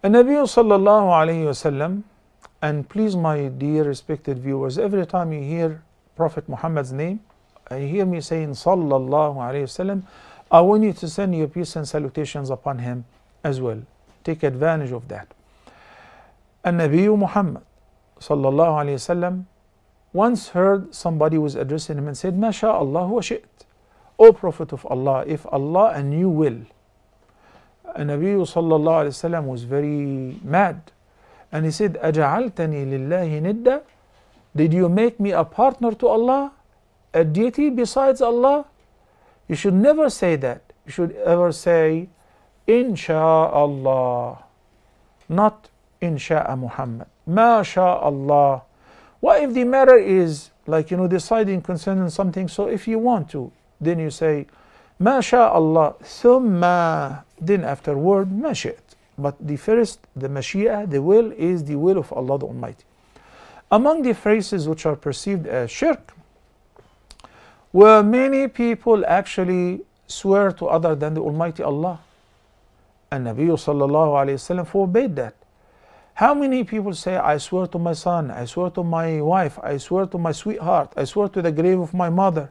And Nabi sallallahu alayhi wasallam, and please my dear respected viewers, every time you hear Prophet Muhammad's name, I you hear me saying sallallahu alayhi wasallam, I want you to send your peace and salutations upon him as well. Take advantage of that. And Nabi Muhammad sallallahu alayhi wasallam once heard somebody was addressing him and said, Masha Allah wa shi't. O Prophet of Allah, if Allah and you will, النبي صلى الله عليه وسلم was very mad and he said أجعلتني لله ندا Did you make me a partner to Allah? A deity besides Allah? You should never say that. You should ever say Insha'Allah. Not Insha'a Muhammad. Ma Allah. What if the matter is like you know deciding concerning something? So if you want to, then you say Ma Allah. Thumma. Then afterward, Ma But the first, the Mashi'ah, the will is the will of Allah the Almighty. Among the phrases which are perceived as shirk, where many people actually swear to other than the Almighty Allah. And Nabi sallallahu alayhi wasallam forbade that. How many people say, I swear to my son, I swear to my wife, I swear to my sweetheart, I swear to the grave of my mother?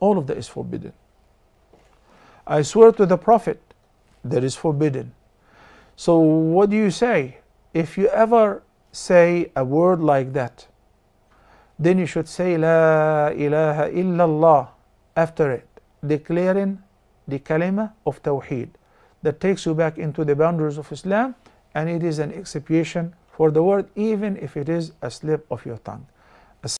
All of that is forbidden. I swear to the Prophet, that is forbidden. So, what do you say? If you ever say a word like that, then you should say La ilaha illallah after it, declaring the kalima of Tawheed that takes you back into the boundaries of Islam and it is an expiation for the word even if it is a slip of your tongue.